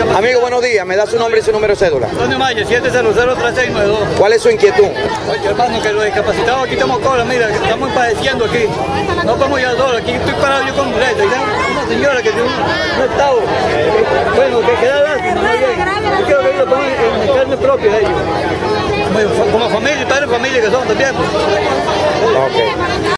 Amigo, buenos días. ¿Me da su nombre y su número de cédula? Antonio Maya, 7003692. ¿Cuál es su inquietud? Oye, hermano, que los discapacitados aquí estamos cola, mira, estamos padeciendo aquí. No podemos ir a solo, aquí estoy parado yo con muleta. Una señora que tiene un, estado. Bueno, que queda lástima. Yo quiero que ellos pongan en carne propia de ellos. Como, familia, padre de familia que son también. pues. Ok.